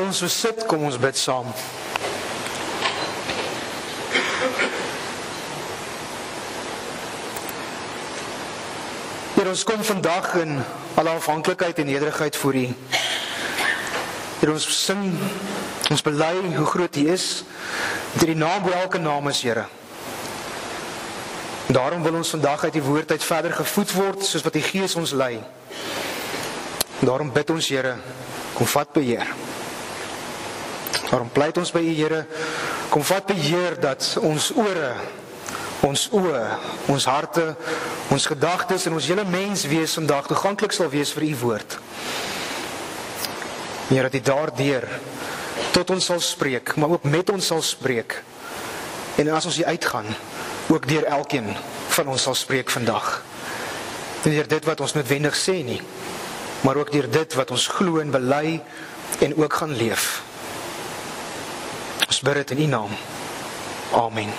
Terwyl ons so sit, kom ons bid saam. Hier ons kom vandag in alle afhanklikheid en nederigheid voor U. Hier ons sing, ons bely hoe groot U is. Dit die naam bo elke naam is, Here. Daarom wil ons vandag uit die woord uit verder gevoed word soos wat die Gees ons lei. Daarom bid ons, Here, kom vat beheer. Daarom pleit ons by U, Here, kom vat beheer dat ons ore, ons oë, ons harte, ons gedagtes en ons hele mens wees vandag toeganklik sal wees vir U woord. Here, dat U daardeur tot ons sal spreek, maar ook met ons sal spreek. En as ons hier uitgaan, ook deur elkeen van ons sal spreek vandag. Nie deur dit wat ons noodwendig sê nie, maar ook deur dit wat ons glo en bely en ook gaan leef. Bid dit in U naam. Amen.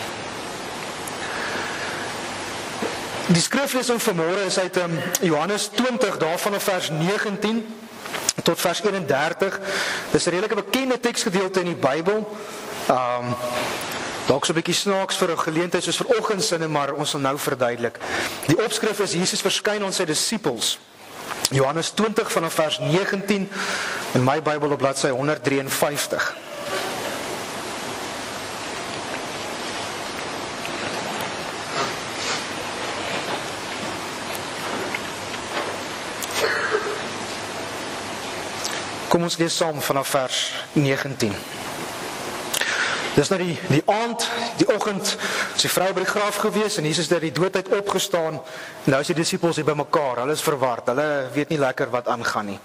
Die skriflesing van môre is uit um, Johannes 20 daarvan af vers 19 tot vers 31. Dis 'n redelike bekende teksgedeelte in die Bybel. Um dalk so 'n bietjie snaaks vir 'n geleentheid soos veroggendsinne, maar ons sal nou verduidelik. Die opskrif is Jesus verskyn aan sy disippels. Johannes 20 vanaf vers 19 in my Bybel op bladsy 153. Kom ons lees saam vanaf vers 19. Dis nou die die aand, die oggend, sy vrou by die graf gewees en Jesus het uit die dood uit opgestaan. Nou is die disippels hier bymekaar. Hulle is verward. Hulle weet nie lekker wat aangaan nie.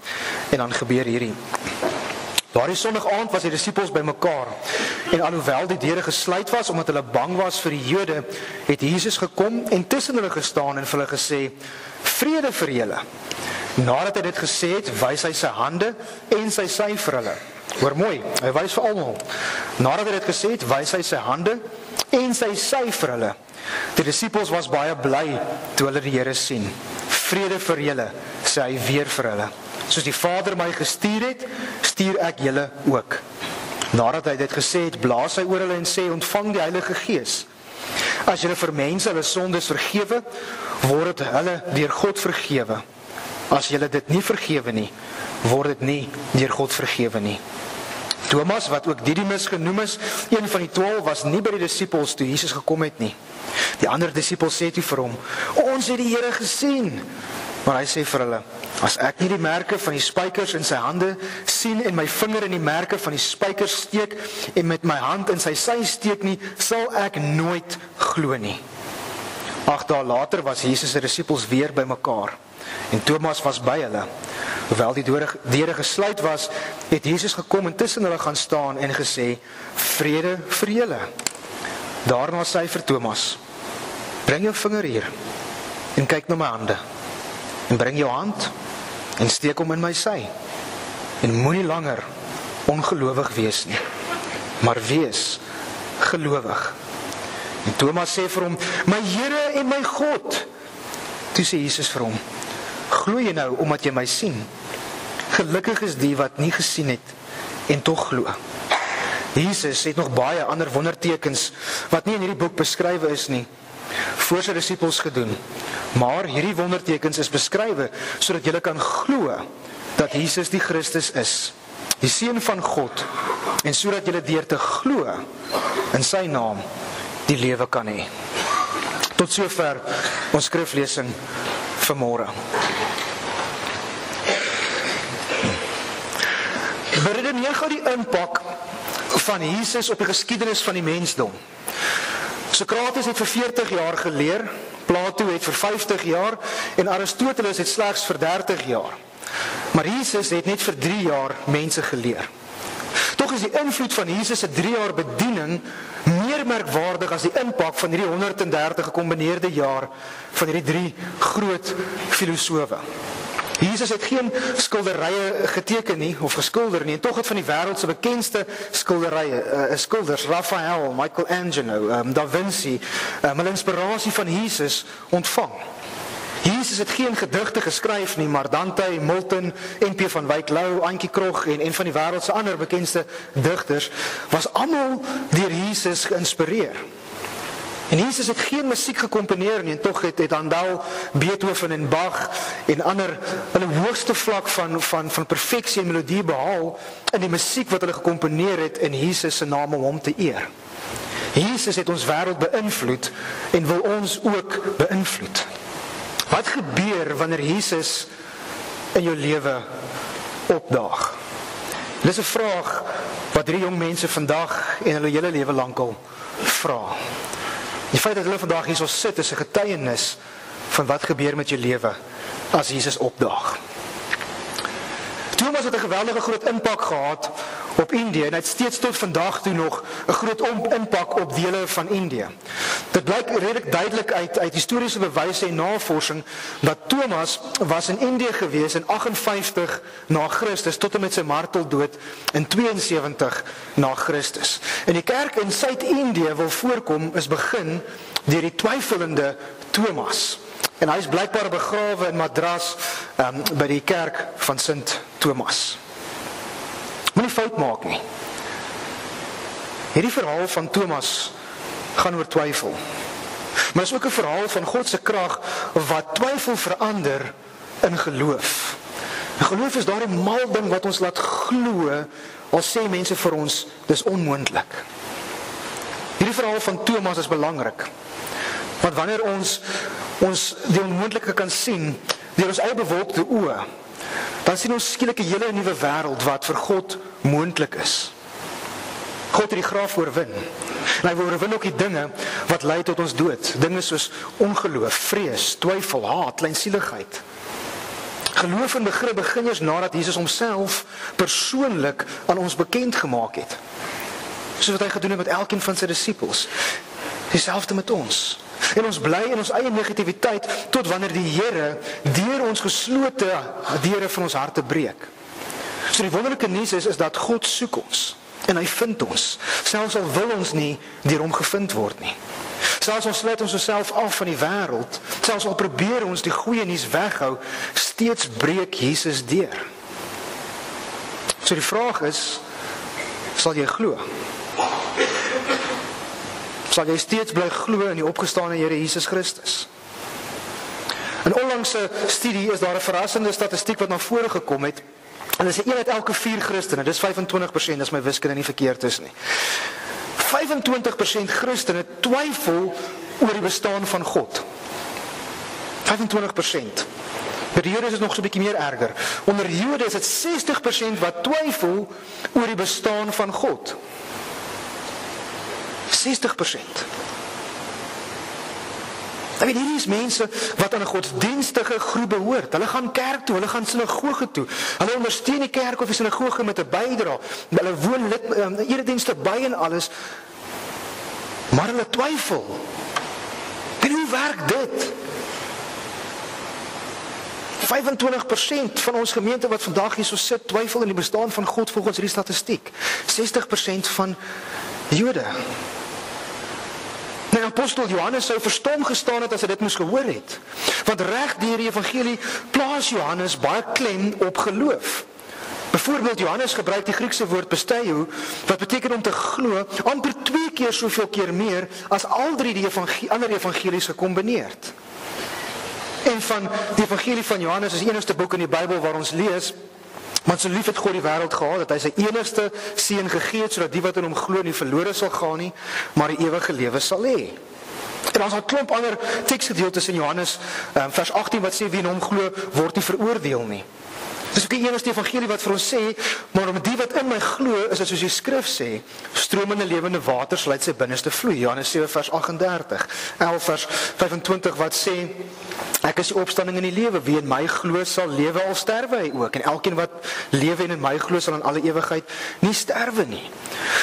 En dan gebeur hierdie. Daardie sonnaand was die disippels bymekaar. En alhoewel die deure gesluit was omdat hulle bang was vir die Jode, het Jesus gekom en tussen hulle gestaan en vir hulle gesê: "Vrede vir julle." Nadat hy dit gesê het, wys hy sy hande en sy sy vir hulle. Hoor mooi, hy wys vir almal. Nadat hy dit gesê het, wys hy sy hande en sy sy vir hulle. Die disippels was baie bly toe hulle die Here sien. Vrede vir julle, sê hy weer vir hulle. Soos die Vader my gestuur het, stuur ek julle ook. Nadat hy dit gesê het, blaas hy oor hulle en sê: "Ontvang die Heilige Gees." As julle vir mense hulle sondes vergewe, word dit hulle deur God vergewe. As jy dit nie vergewe nie, word dit nie deur God vergewe nie. Thomas wat ook Didimus genoem is, een van die 12 was nie by die disippels toe Jesus gekom het nie. Die ander disippels sê toe vir hom: "Ons het die Here gesien." Maar hy sê vir hulle: "As ek nie die merke van die spykers in sy hande sien en my vinger in die merke van die spykers steek en met my hand in sy sy steek nie, sal ek nooit glo nie." Ag dae later was Jesus se disippels weer bymekaar. En Thomas was by hulle. Hoewel die deure gesluit was, het Jesus gekom en tussen hulle gaan staan en gesê: "Vrede vir julle." Daarna sê hy vir Thomas: "Bring jou vinger hier en kyk na my hande. En bring jou hand en steek hom in my sy. En moenie langer ongelowig wees nie, maar wees gelowig." En Thomas sê vir hom: "My Here en my God." Toe sê Jesus vir hom: Glo jy nou omdat jy my sien? Gelukkig is die wat nie gesien het en tog glo. Jesus het nog baie ander wondertekens wat nie in hierdie boek beskrywe is nie voor sy disippels gedoen. Maar hierdie wondertekens is beskrywe sodat jy kan glo dat Jesus die Christus is, die seun van God en sodat jy deur te glo in sy naam die lewe kan hê. Tot sover ons skriflesing vir môre. Beredeneer gou die impak van Jesus op die geskiedenis van die mensdom. Sokrates het vir 40 jaar geleer, Plato het vir 50 jaar en Aristoteles het slegs vir 30 jaar. Maar Jesus het net vir 3 jaar mense geleer. Tog is die invloed van Jesus se 3 jaar bediening meer merkwaardig as die impak van hierdie 130 gekombineerde jaar van hierdie drie groot filosowe. Jesus het geen skilderye geteken nie of geskilder nie en tog het van die wêreld se bekendste skilderye, uh, skilders Raphael, Michelangelo, um, Da Vinci, um, hulle inspirasie van Jesus ontvang. Jesus het geen gedigte geskryf nie, maar Dante, Milton, NP van Wyk Lou, Antjie Krog en een van die wêreld se ander bekendste digters was almal deur Jesus geïnspireer. En Jesus het geen musiek gekomponeer nie, en tog het het Handel, Beethoven en Bach en ander hulle hoogste vlak van van van perfeksie en melodie behaal in die musiek wat hulle gekomponeer het in Jesus se naam om hom te eer. Jesus het ons wêreld beïnvloed en wil ons ook beïnvloed. Wat gebeur wanneer Jesus in jou lewe opdaag? Dis 'n vraag wat drie jong mense vandag en hulle hele lewe lank al vra. Die feit dat hulle vandag hier so sit is 'n getuienis van wat gebeur met jou lewe as Jesus opdaag. Thomas het 'n geweldige groot impak gehad op Indië en het steeds tot vandag toe nog 'n groot impak op dele van Indië. Dit blyk redelik duidelik uit uit historiese bewyse en navorsing dat Thomas was in Indië gewees in 58 na Christus tot en met sy marteldood in 72 na Christus. En die kerk in Suid-Indië wil voorkom is begin deur die twyfelende Thomas. En hy is blykbaar begrawe in Madras um, by die kerk van Sint Thomas. Moenie fout maak nie. Hierdie verhaal van Thomas gaan oor twyfel. Maar dit is ook 'n verhaal van God se krag wat twyfel verander in geloof. Geloof is daardie mal ding wat ons laat glo al sê mense vir ons dis onmoontlik. Hierdie verhaal van Thomas is belangrik. Want wanneer ons ons die onmoontlike kan sien deur ons eie bewolkte oë, dan sien ons skielik 'n hele nuwe wêreld wat vir God moontlik is. God het die graf oorwin. En hy oorwin ook die dinge wat lei tot ons dood. Dinge soos ongeloof, vrees, twyfel, haat, kleinsieligheid. Geloof en begrip begin eers nadat Jesus homself persoonlik aan ons bekend gemaak het. Soos wat hy gedoen het met elkeen van sy disippels. Dieselfde met ons. En ons bly in ons eie negativiteit tot wanneer die Here deur ons geslote deure van ons harte breek. So die wonderlike nuus is is dat God soek ons en hy vind ons. Selfs al wil ons nie deur hom gevind word nie. Selfs ons sluit ons osself af van die wêreld, selfs al probeer ons die goeie nuus weghou, steeds breek Jesus deur. So die vraag is sal jy glo? Sal jy steeds bly glo in die opgestane Here Jesus Christus. In onlangse studie is daar 'n verrassende statistiek wat na vore gekom het. En dit is een uit elke 4 Christene, dis 25%, dis my wiskunde nie verkeerd is nie. 25% Christene twyfel oor die bestaan van God. 25%. By die Jode is dit nog so 'n bietjie meer erger. Onder Jode is dit 60% wat twyfel oor die bestaan van God. 60%. Daar weet hierdie is mense wat aan 'n godsdienstige groep behoort. Hulle gaan kerk toe, hulle gaan sinagoge toe. Hulle ondersteun die kerk of die sinagoge met 'n bydrae. Hulle woon lid um, eredienste by en alles. Maar hulle twyfel. En hoe werk dit? 25% van ons gemeente wat vandag hier so sit, twyfel in die bestaan van God volgens hierdie statistiek. 60% van Jode Die apostel Johannes sou verstom gestaan het as hy dit moes gehoor het. Want reg deur die evangelie plaas Johannes baie klem op geloof. Byvoorbeeld Johannes gebruik die Griekse woord pisteuo wat beteken om te glo amper twee keer soveel keer meer as al drie die evangelie ander evangelies gekombineer. En van die evangelie van Johannes is die enigste boek in die Bybel waar ons lees Want so lief het God die wêreld gehad dat hy sy enigste seun gegee het sodat die wat in hom glo nie verlore sal gaan nie, maar die ewige lewe sal hê. En ons het 'n klomp ander teksgedeeltes in Johannes um, vers 18 wat sê wie in hom glo word nie veroordeel nie. Dis ook die enigste evangelie wat vir ons sê, maar om die wat in my glo, is dit soos die skrif sê, stromende lewende water sal uit sy binneste vloei. Johannes 7 vers 38. 11 vers 25 wat sê ek is die opstanding en die lewe. Wie in my glo sal lewe al sterwe hy ook. En elkeen wat lewe en in my glo sal in alle ewigheid nie sterwe nie.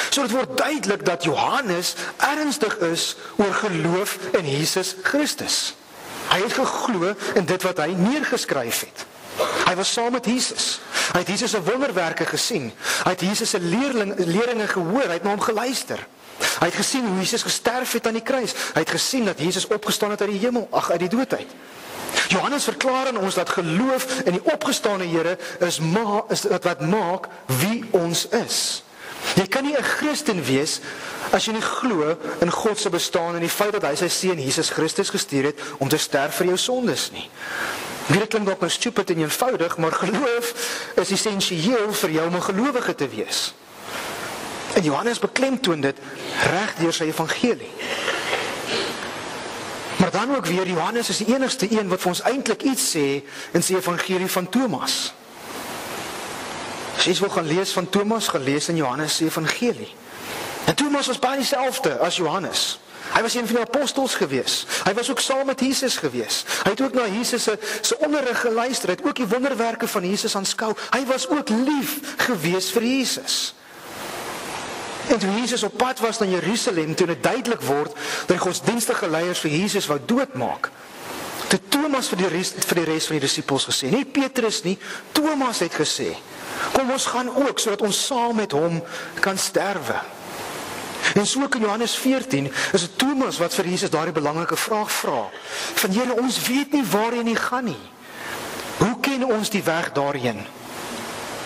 So dit word duidelik dat Johannes ernstig is oor geloof in Jesus Christus. Hy het geglo in dit wat hy neergeskryf het. Hy was saam met Jesus. Hy het Jesus se wonderwerke gesien. Hy het Jesus se leerling leringe gehoor, hy het na hom geluister. Hy het gesien hoe Jesus gesterf het aan die kruis. Hy het gesien dat Jesus opgestaan het uit die hemel, ag uit die dood uit. Johannes verklaar aan ons dat geloof in die opgestane Here is ma is dit wat maak wie ons is. Jy kan nie 'n Christen wees as jy nie glo in God se bestaan en die feit dat hy sy seun Jesus Christus gestuur het om te sterf vir jou sondes nie. Dit klink dalk nou stupid en eenvoudig, maar geloof is essensieel vir jou om 'n gelowige te wees. En Johannes beklemtoon dit reg deur sy evangelie. Maar dan ook weer Johannes is die enigste een wat vir ons eintlik iets sê in sy evangelie van Thomas. As jy wil gaan lees van Thomas, gelees in Johannes se evangelie. En Thomas was baie dieselfde as Johannes. Hy was een van die apostels gewees. Hy was ook saam met Jesus gewees. Hy het ook na Jesus se se onderrig geluister, het ook die wonderwerke van Jesus aanskou. Hy was ook lief gewees vir Jesus. En toe Jesus op pad was na Jerusalem, toe dit duidelik word dat die godsdienstige leiers vir Jesus wou doodmaak. Toe Thomas vir die res, vir die res van die disippels gesê, nie Petrus nie, Thomas het gesê, kom ons gaan ook sodat ons saam met hom kan sterwe. En so in Johannes 14 is dit Thomas wat vir Jesus daardie belangrike vraag vra. Van Here, ons weet nie waarheen jy gaan nie. Hoe ken ons die weg daarheen?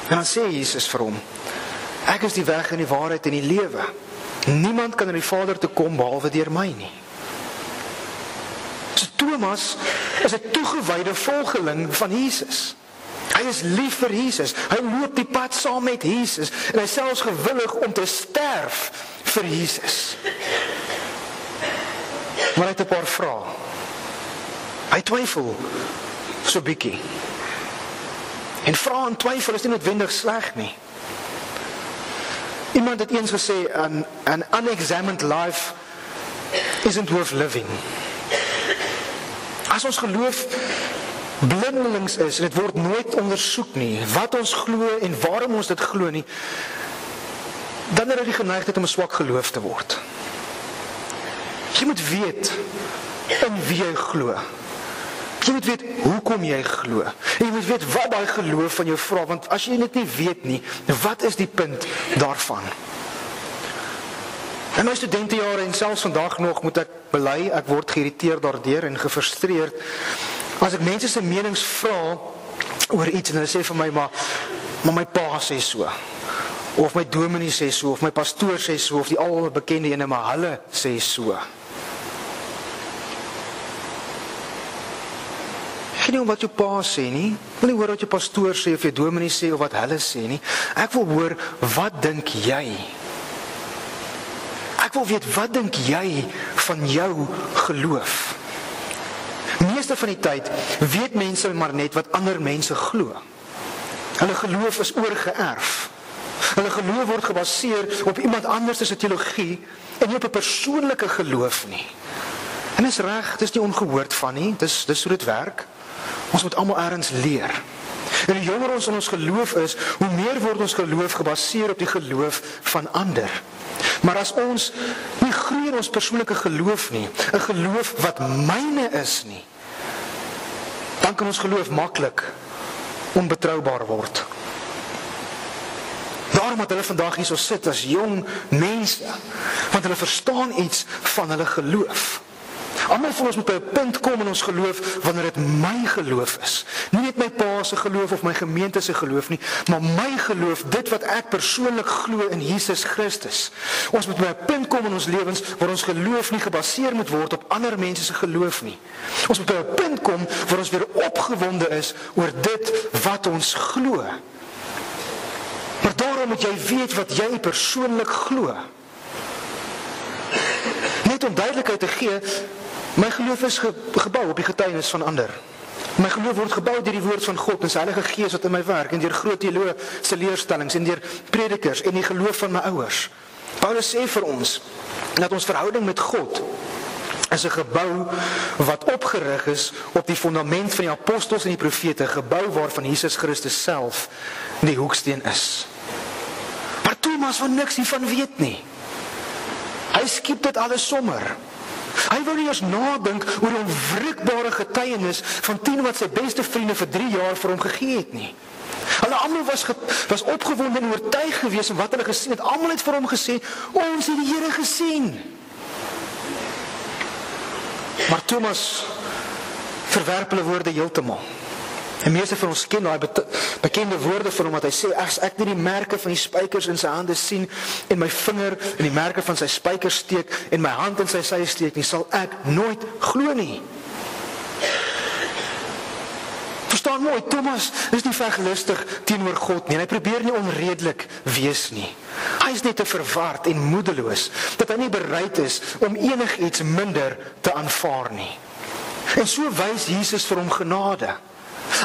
En dan sê Jesus vir hom, Ek is die weg en die waarheid en die lewe. Niemand kan na die Vader toe kom behalwe deur my nie. So Thomas is 'n toegewyde volgeling van Jesus. Hy is lief vir Jesus. Hy loop die pad saam met Jesus en hy selfs gewillig om te sterf vir Jesus. Maar hy het 'n paar vrae. Hy twyfel so bietjie. En vra en twyfel is nie noodwendig sleg nie. Iemand het eens gesê an an unexamined life isn't worth living. As ons geloof blindelings is dit word nooit ondersoek nie wat ons glo en waarom ons dit glo nie dan is dit geneigtheid om 'n swak geloof te word. Jy moet weet in wie jy glo. Jy moet weet hoekom jy glo. En jy moet weet wat daai geloof van jou vra want as jy dit nie weet nie, wat is die punt daarvan? In my studentejare en selfs vandag nog moet ek bely ek word geïrriteerd daardeur en gefrustreerd as ek mense se menings vra oor iets en hulle sê vir my maar maar my pa sê so of my dominee sê so of my pastoor sê so of die al bekende ene maar hulle sê so. Geen nie om wat jou pa sê nie. Wil nie hoor wat jou pastoor sê of jou dominee sê of wat hulle sê nie. Ek wil hoor wat dink jy? Ek wil weet wat dink jy van jou geloof? Meeste van die tyd weet mense maar net wat ander mense glo. Hulle geloof is oorgeerf. Hulle geloof word gebaseer op iemand anders se teologie en nie op 'n persoonlike geloof nie. En dit is reg, dit is nie ongehoord van nie. Dis dis hoe dit werk. Ons moet almal eers leer. En hoe jonger ons in ons geloof is, hoe meer word ons geloof gebaseer op die geloof van ander. Maar as ons nie groei in ons persoonlike geloof nie, 'n geloof wat myne is nie, dan kan ons geloof maklik onbetroubaar word. Daarom moet hulle vandag hierso sit as jong mense, want hulle verstaan iets van hulle geloof. Almal van ons moet by 'n punt kom in ons geloof wanneer dit my geloof is. Nie net my pa se geloof of my gemeente se geloof nie, maar my geloof, dit wat ek persoonlik glo in Jesus Christus. Ons moet by 'n punt kom in ons lewens waar ons geloof nie gebaseer moet word op ander mense se geloof nie. Ons moet by 'n punt kom waar ons weer opgewonde is oor dit wat ons glo. Maar daarom moet jy weet wat jy persoonlik glo. Net om duidelikheid te gee, My geloof is ge gebou op die getuienis van ander. My geloof word gebou deur die woord van God en sy Heilige Gees wat in my werk en deur groot teoloë se leerstellings en deur predikers en die geloof van my ouers. Paulus sê vir ons dat ons verhouding met God is 'n gebou wat opgerig is op die fondament van die apostels en die profete, gebou waarvan Jesus Christus self die hoeksteen is. Maar Thomas van niks hiervan weet nie. Hy skiep dit alles sommer. Hy wou nie eens nadink oor die onwrikbare getuienis van 10 wat sy beste vriende vir 3 jaar vir hom gegee het nie. Hulle almal was ge, was opgewonde en oortuig gewees van wat hulle gesien het. Almal het vir hom gesê, "Ons het die Here gesien." Maar Thomas verwerp hulle woorde heeltemal. En meeste van ons ken daai bekende woorde van hom wat hy sê as ek nie die merke van die spykers in sy hande sien en my vinger in die merke van sy spykers steek en my hand in sy sy steek nie sal ek nooit glo nie. Verstaan mooi, Thomas is nie vergelustig teenoor God nie. Hy probeer nie onredelik wees nie. Hy is net te verward en moedeloos dat hy nie bereid is om enigiets minder te aanvaar nie. En so wys Jesus vir hom genade.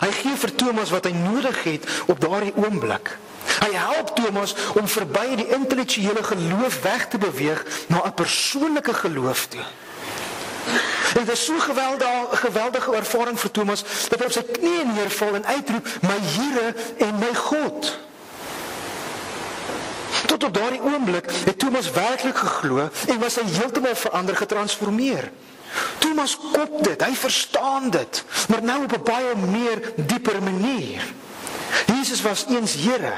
Hy gee vir Thomas wat hy nodig het op daardie oomblik. Hy help Thomas om verby die intellektuele geloof weg te beweeg na 'n persoonlike geloof toe. Dit is so geweldige geweldige ervaring vir Thomas dat hy op sy knieë neerval en uitroep: "My Here en my God." Tot op daardie oomblik het Thomas werklik geglo en was hy heeltemal verander, getransformeer. Thomas kop dit, hy verstaan dit, maar nou op 'n baie meer dieper manier. Jesus was eens Here.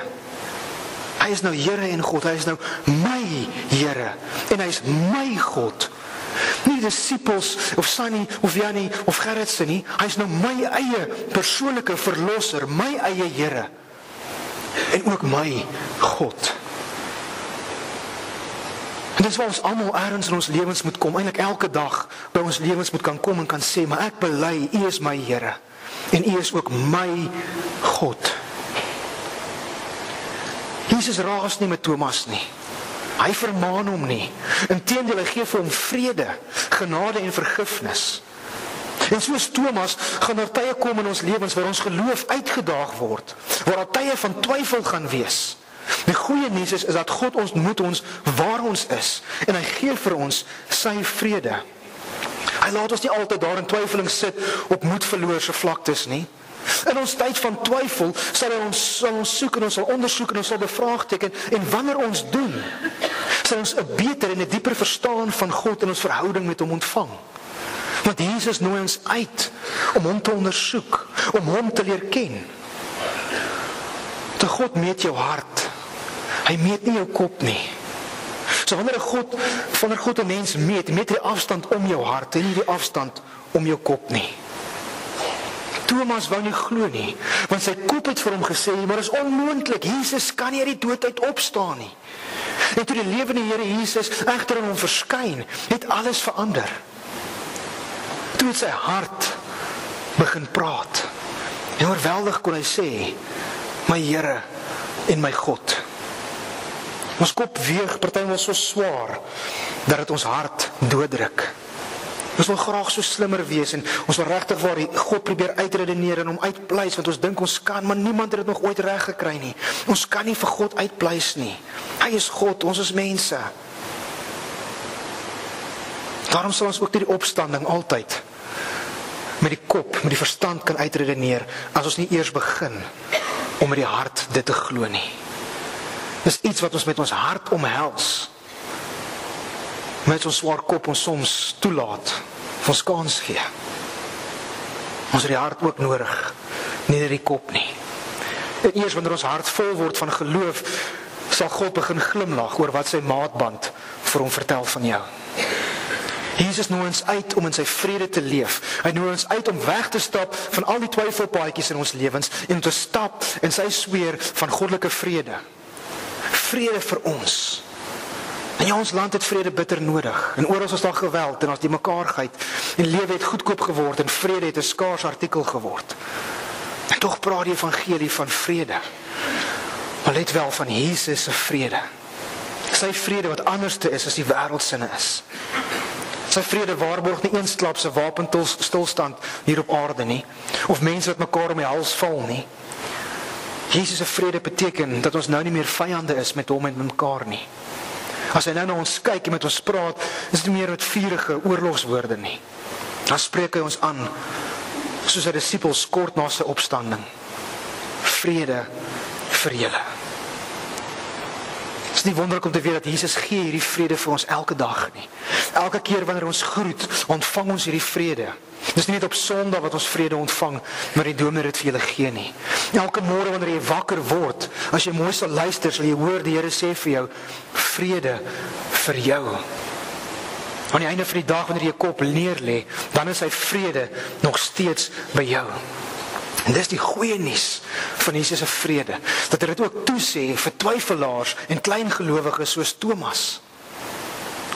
Hy is nou Here en God, hy is nou my Here en hy is my God. Nie disippels of Sunny of Janie of Gerrit se nie, hy is nou my eie persoonlike verlosser, my eie Here. En ook my God. En dis waar ons almal eers in ons lewens moet kom, eintlik elke dag by ons lewens moet kan kom en kan sê, maar ek bely, U is my Here en U is ook my God. Jesus raas nie met Thomas nie. Hy vermaan hom nie. Inteendeel, hy gee vir hom vrede, genade en vergifnis. En soos Thomas gaan daar tye kom in ons lewens waar ons geloof uitgedaag word, waar daar tye van twyfel gaan wees. Die goeie nuus is is dat God ons moet ons waar ons is en hy gee vir ons sy vrede. Hy laat ons nie altyd daar in twyfeling sit op moedverloorse vlaktes nie. In ons tyd van twyfel sal hy ons sal ons soek en ons sal ondersoek en ons sal bevraagteken en wanneer ons doen sal ons 'n beter en 'n dieper verstaan van God en ons verhouding met hom ontvang. Want Jesus nooi ons uit om hom te ondersoek, om hom te leer ken. Te God meet jou hart. Hy meet nie jou kop nie. So wanneer God wanneer God 'n mens meet, meet hy afstand om jou hart en nie die afstand om jou kop nie. Thomas wou nie glo nie, want sy kop het vir hom gesê, maar is onmoontlik. Jesus kan nie uit die dood uit opstaan nie. En toe die lewende Here Jesus egter aan hom verskyn, het alles verander. Toe het sy hart begin praat. En oorweldig kon hy sê, "My Here en my God." Ons kop weeg partymal so swaar dat dit ons hart dooddruk. Ons wil graag so slimmer wees en ons wil regtig waar die God probeer uitredeneer en hom uitpleis want ons dink ons kan, maar niemand het dit nog ooit reg gekry nie. Ons kan nie vir God uitpleis nie. Hy is God, ons is mense. Daarom sal ons ook die opstanding altyd met die kop, met die verstand kan uitredeneer as ons nie eers begin om met die hart dit te glo nie. Dis iets wat ons met ons hart omhels. Met ons swaar kop ons soms toelaat vir ons kans gee. Ons het die hart ook nodig, nie net die kop nie. En eers wanneer ons hart vol word van geloof, sal God begin glimlag oor wat sy maatband vir hom vertel van jou. Jesus nooi ons uit om in sy vrede te leef. Hy nooi ons uit om weg te stap van al die twyfelpaadjies in ons lewens en te stap in sy sweer van goddelike vrede vrede vir ons. En ja, ons land het vrede bitter nodig. En oral is daar geweld en as die mekaarheid en lewe het goedkoop geword en vrede het 'n skaars artikel geword. En tog praat die evangelie van vrede. Maar let wel van Jesus se vrede. Sy vrede wat anderste is as die wêreld se is. Sy vrede waarborg nie eensklaps 'n wapentels stilstand hier op aarde nie of mense wat mekaar om die hals val nie. Jesus se vrede beteken dat ons nou nie meer vyande is met hom en met mekaar nie. As hy nou na ons kyk en met ons praat, is dit meer met vuurige oorlogswoorde nie. Dan spreek hy ons aan soos sy disippels kort na sy opstanding. Vrede vir julle. Dit is nie wonderlik om te weet dat Jesus gee hierdie vrede vir ons elke dag nie. Elke keer wanneer ons groet, ontvang ons hierdie vrede. Dis nie net op Sondag wat ons vrede ontvang, maar die Dominee het vir julle gee nie. Elke môre wanneer jy wakker word, as jy mooi sal luister, sal jy hoor die Here sê vir jou vrede vir jou. Aan die einde van die dag wanneer jy kop neer lê, dan is hy vrede nog steeds by jou. En dis die goeie nuus van Jesus se vrede, dat dit ook toesê vir twyfelaars en klein gelowiges soos Thomas.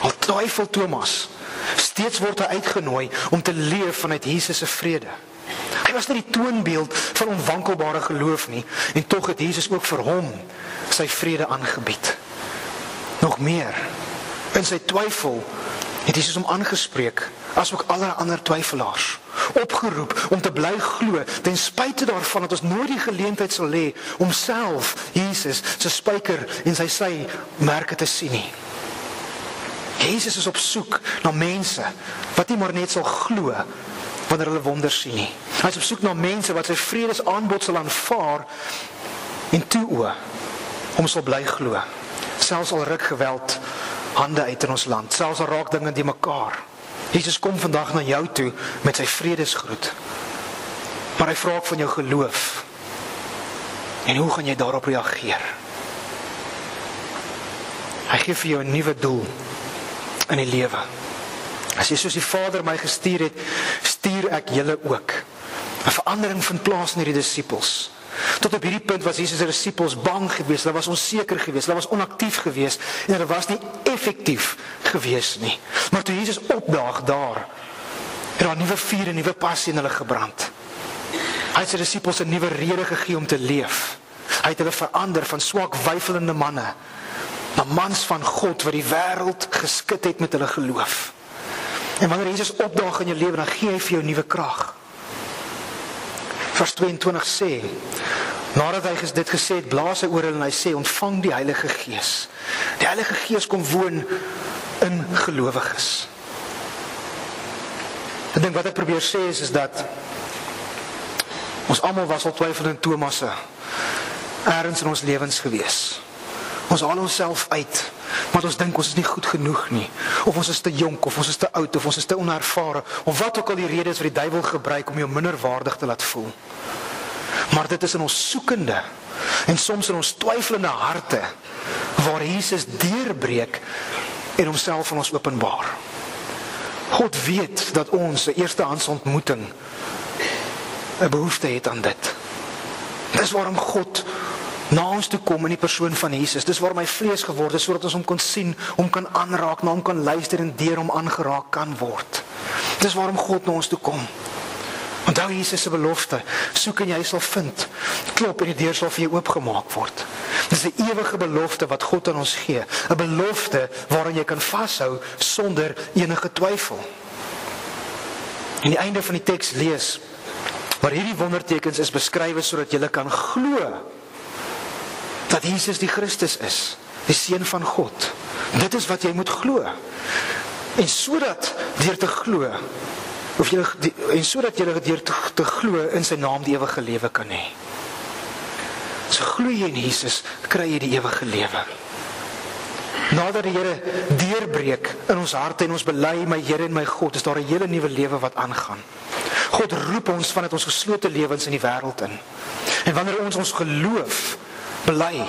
Al twyfel Thomas, steeds word hy uitgenooi om te leef vanuit Jesus se vrede. Hy was nie die toonbeeld van onwankelbare geloof nie en tog het Jesus ook vir hom sy vrede aangebied. Nog meer, in sy twyfel het Jesus hom aangespreek asook alle ander twyfelaars opgeroep om te bly glo ten spyte daarvan dat ons nooit die geleentheid sal hê om self Jesus se spyker en sy sy merke te sien nie. Jesus is op soek na mense wat nie maar net sal glo wanneer hulle wonders sien nie. Hy is op soek na mense wat sy vredesaanbod sal aanvaar en toe o om sal bly glo. Selfs al ruk geweld hande uit in ons land, selfs al raak dinge die mekaar. Jesus kom vandag na jou toe met sy vredesgroet. Maar hy vra ook van jou geloof. En hoe gaan jy daarop reageer? Hy gee vir jou 'n nuwe doel in die lewe. As jy soos die Vader my gestuur het, stuur ek julle ook. 'n Verandering vind plaas in hierdie disippels. Tot op hierdie punt was Jesus se disippels bang geweest, hulle was onseker geweest, hulle was onaktief geweest en hulle was nie effektief geweest nie. Maar toe Jesus opdaag daar, het daar 'n nuwe vuur en 'n nuwe passie in hulle gebrand. Hy het sy disippels 'n nuwe rede gegee om te leef. Hy het hulle verander van swak weifelende manne na mans van God wat die wêreld geskit het met hulle geloof. En wanneer Jesus opdaag in jou lewe, dan gee hy vir jou nuwe krag. Vers 22 sê nadat hy dit gesê het blaas hy oor hulle en hy sê ontvang die Heilige Gees. Die Heilige Gees kom woon in gelowiges. Ek dink wat ek probeer sê is is dat ons almal was al twyfelende Thomasse ergens in ons lewens gewees ons haal onsself uit want ons dink ons is nie goed genoeg nie. Of ons is te jonk of ons is te oud of ons is te onervare of wat ook al die redes wat die duiwel gebruik om jou minderwaardig te laat voel. Maar dit is in ons soekende en soms in ons twyfelende harte waar Jesus deurbreek en homself aan ons openbaar. God weet dat ons 'n eerstehands ontmoeting 'n behoefte het aan dit. Dis waarom God na ons toe kom in die persoon van Jesus. Dis waar my vlees geword het sodat ons hom kon sien, hom kan aanraak, na hom kan luister en deur hom aangeraak kan word. Dis waarom God na ons toe kom. Onthou Jesus se belofte, soek en jy sal vind. Klop en die deur sal vir jou oopgemaak word. Dis 'n ewige belofte wat God aan ons gee, 'n belofte waaraan jy kan vashou sonder enige twyfel. En die einde van die teks lees Maar hierdie wondertekens is beskryf sodat jy kan glo dat Jesus die Christus is, die seun van God. Dit is wat jy moet glo. En sodat deur te glo of jy en sodat jy deur te, te glo in sy naam die ewige lewe kan hê. So glo jy in Jesus, kry jy die ewige lewe. Nadat die Here deurbreek in ons harte en ons bely my Here en my God, is daar 'n hele nuwe lewe wat aangaan. God roep ons vanuit ons geslote lewens in die wêreld in. En wanneer ons ons geloof bely,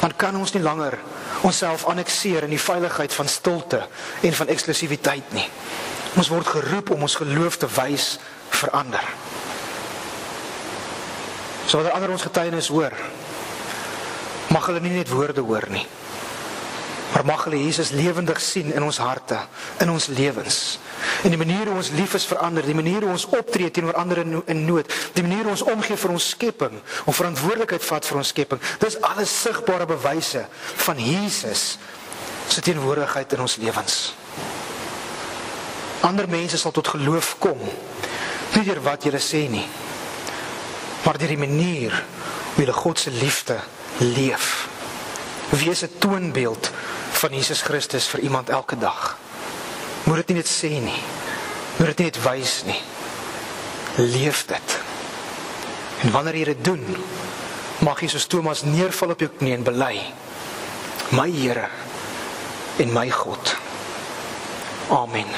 dan kan ons nie langer onsself annexeer in die veiligheid van stilte en van eksklusiwiteit nie. Ons word geroep om ons geloof te wys verander. So wat ander ons getuienis hoor, mag hulle nie net woorde hoor nie. Maar mag hulle Jesus lewendig sien in ons harte, in ons lewens. En die manier hoe ons lief is verander, die manier hoe ons optree teenoor ander in, in nood, die manier hoe ons omgee vir ons skepping, om verantwoordelikheid vat vir ons skepping. Dis alles sigbare bewyse van Jesus se teenwoordigheid in ons lewens. Ander mense sal tot geloof kom nie deur wat jy sê nie, maar deur die manier hoe jy God se liefde leef. Wees 'n toonbeeld van Jesus Christus vir iemand elke dag. Moet dit nie net sê nie. Moet dit nie net wys nie. Leef dit. En wanneer jy dit doen, mag jy soos Thomas neerval op jou knie en bely: My Here en my God. Amen.